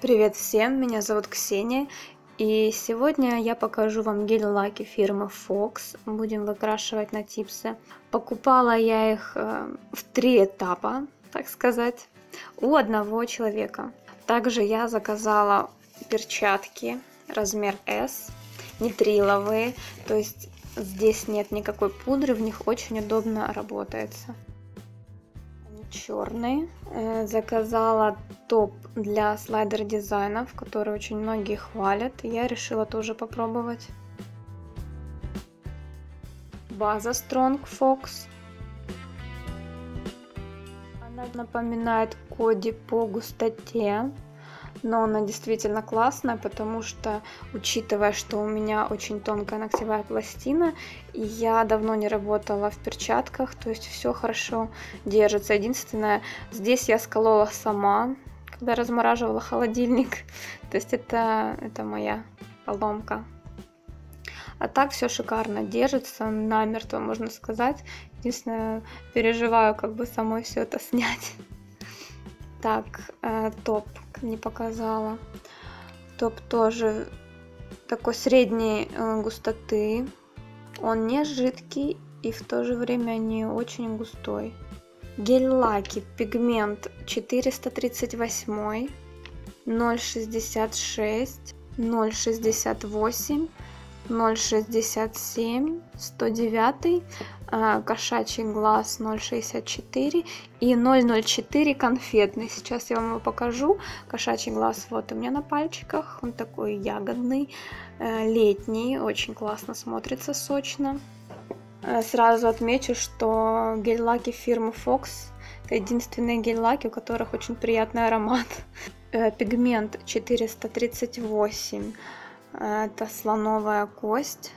Привет всем, меня зовут Ксения, и сегодня я покажу вам гель-лаки фирмы Fox. Будем выкрашивать на типсы. Покупала я их э, в три этапа, так сказать, у одного человека. Также я заказала перчатки размер S, нитриловые, то есть здесь нет никакой пудры, в них очень удобно работается черный. Э, заказала топ для слайдер дизайнов, который очень многие хвалят. Я решила тоже попробовать. База Strong Fox. Она напоминает коди по густоте но она действительно классная, потому что, учитывая, что у меня очень тонкая ногтевая пластина, и я давно не работала в перчатках, то есть все хорошо держится. Единственное, здесь я сколола сама, когда размораживала холодильник, то есть это, это моя поломка. А так все шикарно держится, намертво, можно сказать. Единственное, переживаю, как бы самой все это снять. Так, э, топ не показала. Топ тоже такой средней э, густоты. Он не жидкий и в то же время не очень густой. Гель-лаки пигмент 438, 0,66, 0,68, 0,67, 109, кошачий глаз 0,64 и 0,04 конфетный. Сейчас я вам его покажу. Кошачий глаз вот у меня на пальчиках. Он такой ягодный, э, летний, очень классно смотрится, сочно. Э, сразу отмечу, что гель-лаки фирмы Fox это единственные гель-лаки, у которых очень приятный аромат. Э, пигмент 438 это слоновая кость.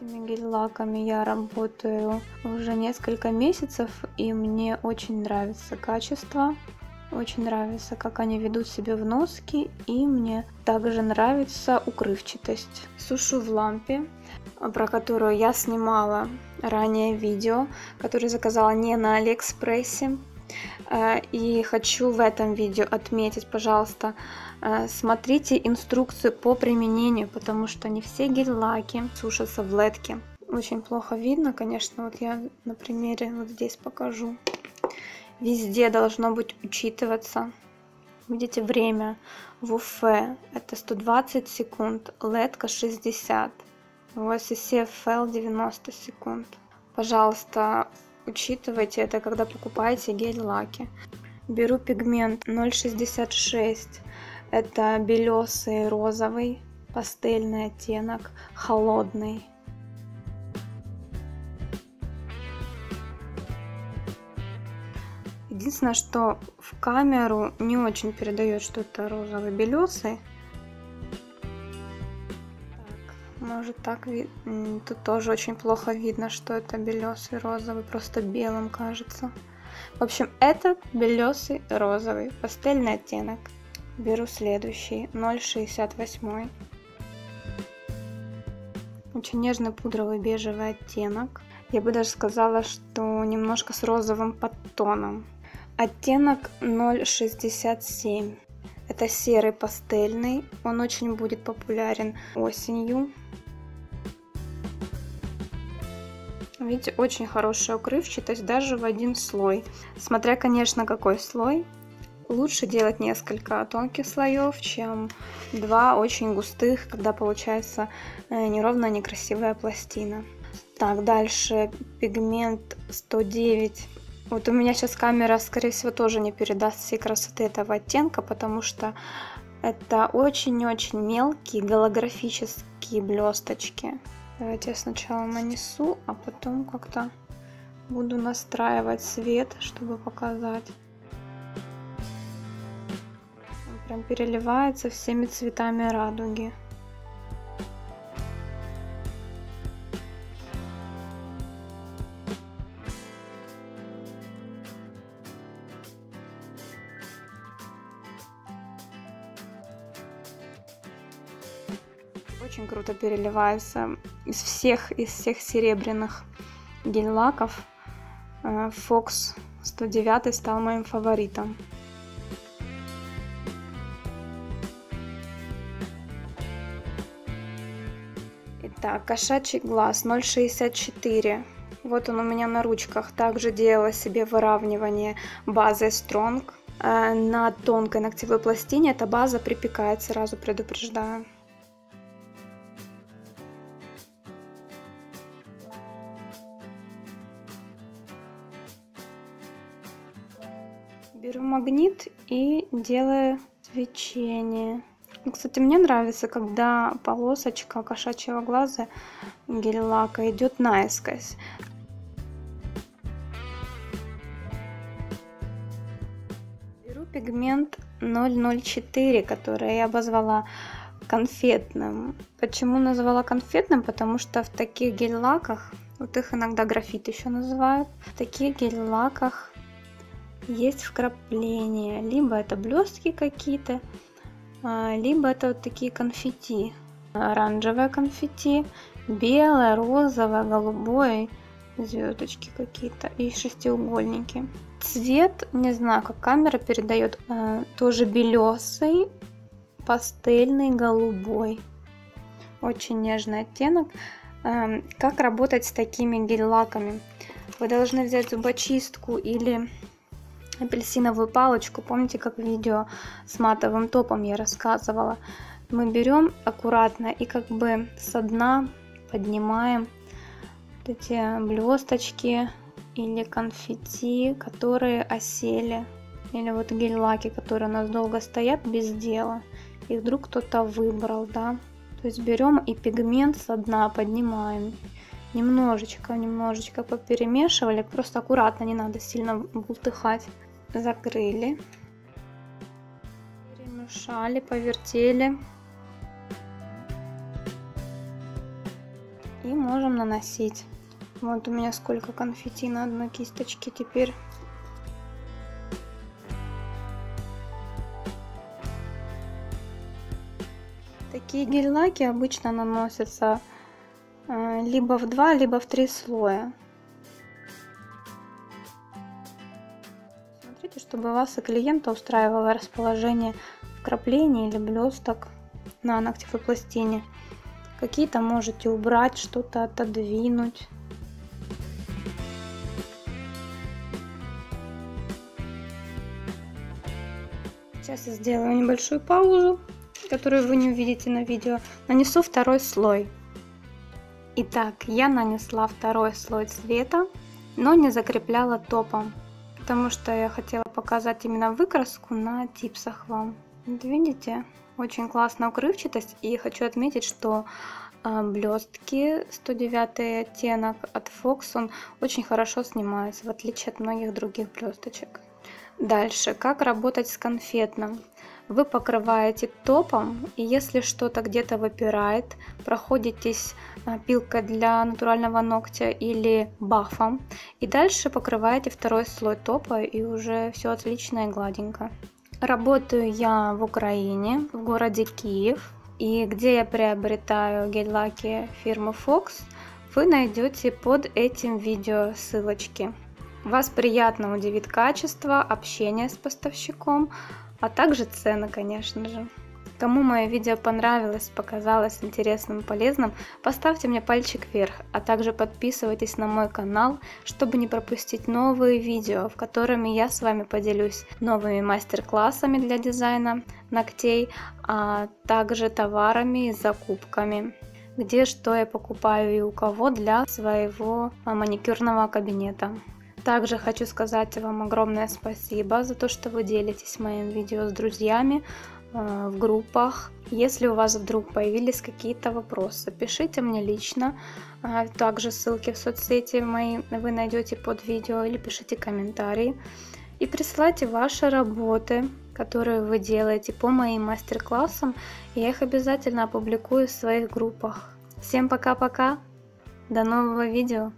Этими гель-лаками я работаю уже несколько месяцев, и мне очень нравится качество. Очень нравится, как они ведут себя в носке, и мне также нравится укрывчатость. Сушу в лампе, про которую я снимала ранее видео, которое заказала не на Алиэкспрессе. Э, и хочу в этом видео отметить, пожалуйста, э, смотрите инструкцию по применению, потому что не все гель-лаки сушатся в LED ке. Очень плохо видно, конечно, вот я на примере вот здесь покажу. Везде должно быть учитываться. Видите, время в УФ это 120 секунд, ледка 60, в FL 90 секунд. Пожалуйста, Учитывайте это, когда покупаете гель-лаки. Беру пигмент 0,66. Это белесый розовый, пастельный оттенок, холодный. Единственное, что в камеру не очень передает, что это розовый белесый. Может так, тут тоже очень плохо видно, что это белесый розовый, просто белым кажется. В общем, этот белесый розовый, пастельный оттенок. Беру следующий, 0,68. Очень нежный пудровый бежевый оттенок. Я бы даже сказала, что немножко с розовым подтоном. Оттенок 0,67. Это серый пастельный, он очень будет популярен осенью. Видите, очень хорошая укрывчатость даже в один слой. Смотря, конечно, какой слой. Лучше делать несколько тонких слоев, чем два очень густых, когда получается э, неровная некрасивая пластина. Так, дальше пигмент 109. Вот у меня сейчас камера, скорее всего, тоже не передаст всей красоты этого оттенка, потому что это очень-очень мелкие голографические блесточки. Давайте я сначала нанесу, а потом как-то буду настраивать свет, чтобы показать. Он прям переливается всеми цветами радуги. Очень круто переливается из всех, из всех серебряных гель-лаков. Э, Fox 109 стал моим фаворитом. Итак, кошачий глаз 0,64. Вот он у меня на ручках. Также делала себе выравнивание базой Strong. Э, на тонкой ногтевой пластине эта база припекает, сразу предупреждаю. Беру магнит и делаю свечение. Ну, кстати, мне нравится, когда полосочка кошачьего глаза гель-лака идет наискось. Беру пигмент 004, который я обозвала конфетным. Почему назвала конфетным? Потому что в таких гель-лаках, вот их иногда графит еще называют, в таких гель-лаках есть вкрапления. Либо это блестки какие-то, а, либо это вот такие конфетти. Оранжевое конфетти, белое, розовое, голубое, звездочки какие-то и шестиугольники. Цвет, не знаю, как камера передает, а, тоже белесый, пастельный, голубой. Очень нежный оттенок. А, как работать с такими гель-лаками? Вы должны взять зубочистку или апельсиновую палочку. Помните, как в видео с матовым топом я рассказывала? Мы берем аккуратно и как бы со дна поднимаем вот эти блесточки или конфетти, которые осели. Или вот гель-лаки, которые у нас долго стоят без дела. И вдруг кто-то выбрал, да. То есть берем и пигмент со дна поднимаем. Немножечко, немножечко поперемешивали. Просто аккуратно, не надо сильно бултыхать закрыли, перемешали, повертели. И можем наносить. Вот у меня сколько конфетти на одной кисточке теперь. Такие гель-лаки обычно наносятся э, либо в два, либо в три слоя. Чтобы вас и клиента устраивало расположение вкраплений или блесток на ногтевой пластине. Какие-то можете убрать, что-то отодвинуть. Сейчас я сделаю небольшую паузу, которую вы не увидите на видео. Нанесу второй слой. Итак, я нанесла второй слой цвета, но не закрепляла топом потому что я хотела показать именно выкраску на типсах вам. Видите, очень классная укрывчатость. И хочу отметить, что э, блестки 109 оттенок от Fox, он очень хорошо снимается, в отличие от многих других блесточек. Дальше, как работать с конфетным. Вы покрываете топом, и если что-то где-то выпирает, проходитесь а, пилкой для натурального ногтя или бафом, и дальше покрываете второй слой топа, и уже все отлично и гладенько. Работаю я в Украине, в городе Киев, и где я приобретаю гель-лаки фирмы Fox, вы найдете под этим видео ссылочки. Вас приятно удивит качество, общение с поставщиком, а также цены, конечно же. Кому мое видео понравилось, показалось интересным и полезным, поставьте мне пальчик вверх, а также подписывайтесь на мой канал, чтобы не пропустить новые видео, в которыми я с вами поделюсь новыми мастер-классами для дизайна ногтей, а также товарами и закупками где что я покупаю и у кого для своего маникюрного кабинета. Также хочу сказать вам огромное спасибо за то, что вы делитесь моим видео с друзьями э, в группах. Если у вас вдруг появились какие-то вопросы, пишите мне лично. Э, также ссылки в соцсети мои вы найдете под видео или пишите комментарии. И присылайте ваши работы, которые вы делаете по моим мастер-классам. Я их обязательно опубликую в своих группах. Всем пока-пока! До нового видео!